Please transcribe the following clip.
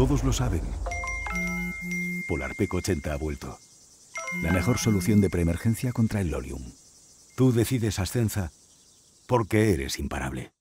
Todos lo saben. Polarpec 80 ha vuelto. La mejor solución de preemergencia contra el Lolium. Tú decides Ascensa porque eres imparable.